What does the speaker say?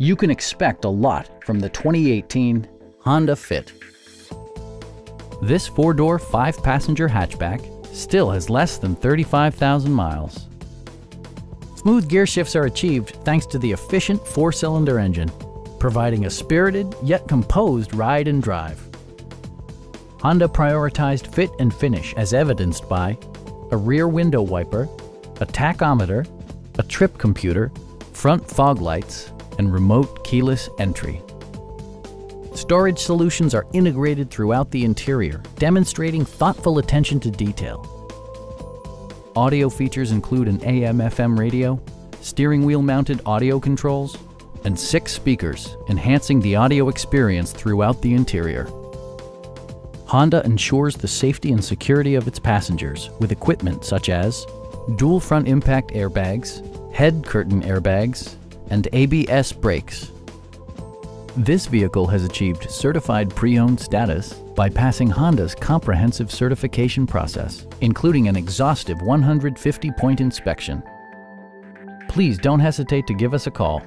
You can expect a lot from the 2018 Honda Fit. This four-door, five-passenger hatchback still has less than 35,000 miles. Smooth gear shifts are achieved thanks to the efficient four-cylinder engine, providing a spirited yet composed ride and drive. Honda prioritized fit and finish as evidenced by a rear window wiper, a tachometer, a trip computer, front fog lights, and remote keyless entry. Storage solutions are integrated throughout the interior, demonstrating thoughtful attention to detail. Audio features include an AM-FM radio, steering wheel mounted audio controls, and six speakers, enhancing the audio experience throughout the interior. Honda ensures the safety and security of its passengers with equipment such as dual front impact airbags, head curtain airbags, and ABS brakes. This vehicle has achieved certified pre-owned status by passing Honda's comprehensive certification process, including an exhaustive 150-point inspection. Please don't hesitate to give us a call